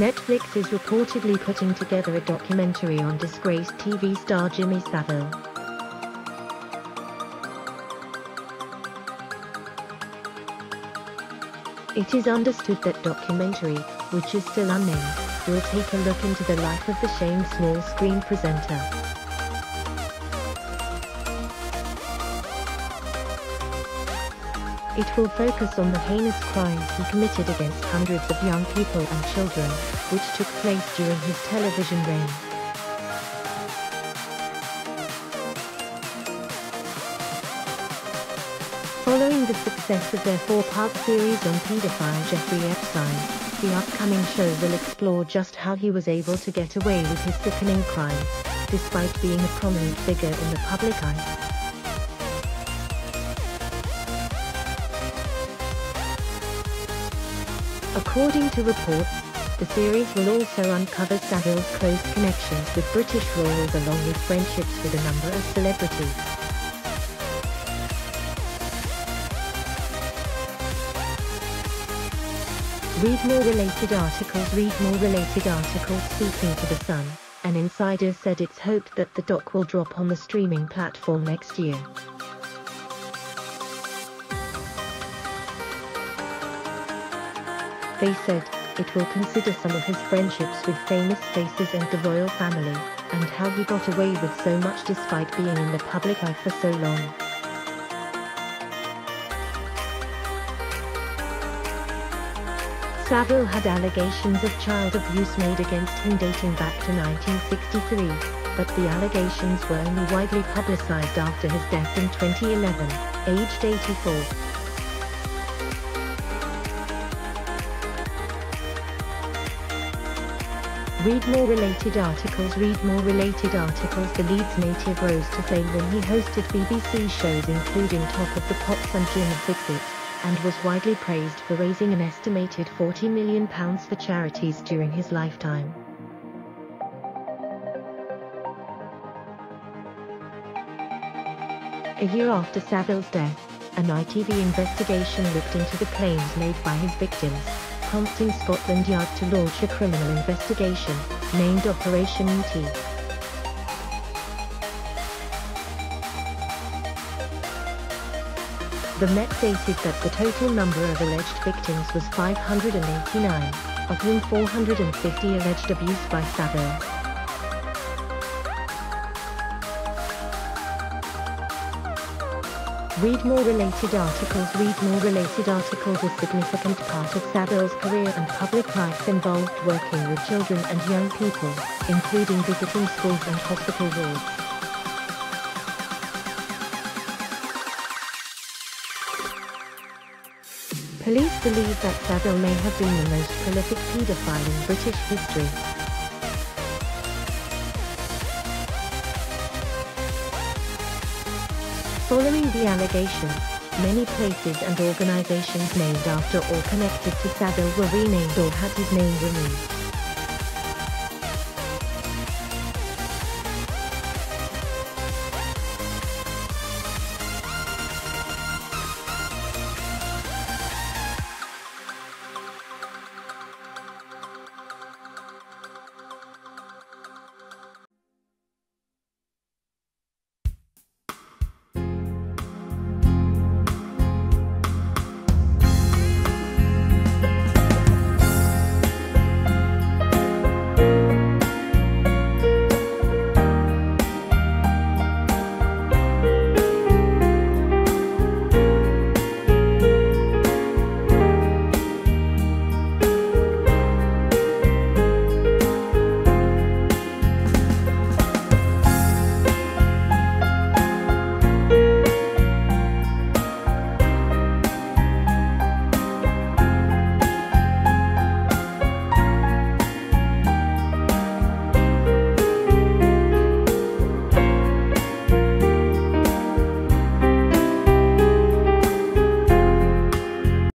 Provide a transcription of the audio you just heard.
Netflix is reportedly putting together a documentary on disgraced TV star Jimmy Savile. It is understood that documentary, which is still unnamed, will take a look into the life of the shamed small screen presenter. It will focus on the heinous crimes he committed against hundreds of young people and children, which took place during his television reign. Following the success of their four-part series on pedophile Jeffrey Epstein, the upcoming show will explore just how he was able to get away with his sickening crimes, despite being a prominent figure in the public eye. According to reports, the series will also uncover Savile's close connections with British royals along with friendships with a number of celebrities. Read more related articles Read more related articles Speaking to The Sun, an insider said it's hoped that the doc will drop on the streaming platform next year. They said, it will consider some of his friendships with famous faces and the royal family, and how he got away with so much despite being in the public eye for so long. Savile had allegations of child abuse made against him dating back to 1963, but the allegations were only widely publicized after his death in 2011, aged 84. Read more related articles Read more related articles The Leeds native rose to fame when he hosted BBC shows including Top of the Pops and Jim Fix-It, and was widely praised for raising an estimated £40 million for charities during his lifetime. A year after Savile's death, an ITV investigation looked into the claims made by his victims, prompting Scotland Yard to launch a criminal investigation, named Operation Yewtree. The Met stated that the total number of alleged victims was 589, of whom 450 alleged abuse by Savile. Read more related articles Read more related articles A significant part of Savile's career and public life involved working with children and young people, including visiting schools and hospital wards. Police believe that Savile may have been the most prolific paedophile in British history. Following the allegations, many places and organizations named after or connected to Savile were renamed or had his name removed.